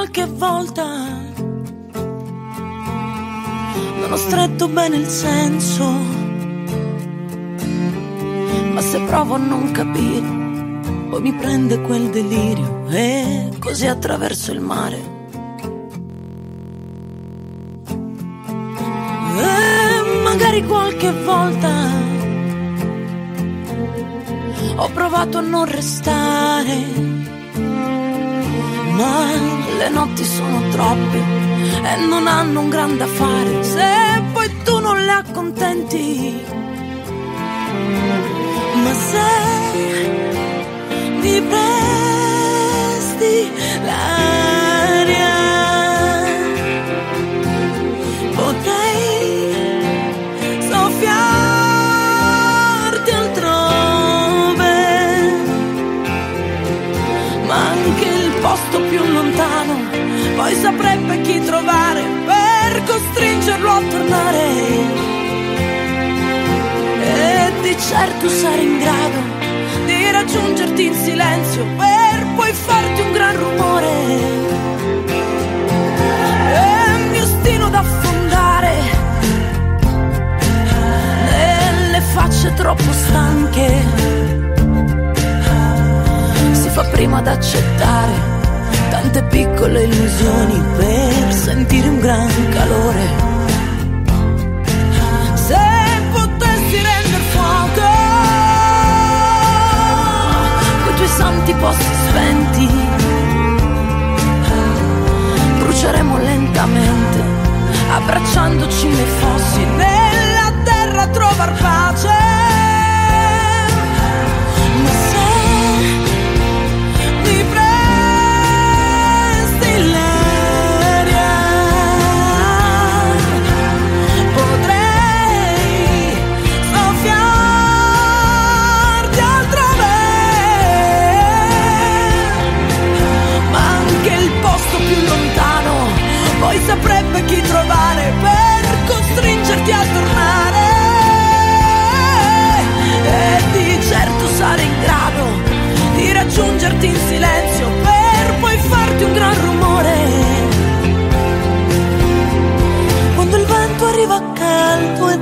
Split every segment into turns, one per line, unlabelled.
qualche volta non ho stretto bene il senso, ma se provo a non capire, poi mi prende quel delirio e così attraverso il mare. E magari qualche volta ho provato a non restare ma le notti sono troppe e non hanno un grande affare se poi tu non le accontenti. Ma se tornare. E di certo sarei in grado di raggiungerti in silenzio per poi farti un gran rumore. E mi ostino ad affondare nelle facce troppo stanche. Si fa prima ad accettare tante piccole illusioni per sentire un gran calore. Santi posti spenti, bruceremo lentamente, abbracciandoci nei fossi, nella terra trovar pace.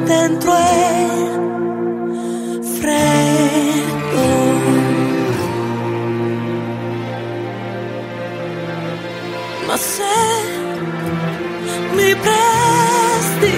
dentro el freno. No sé, mi presti.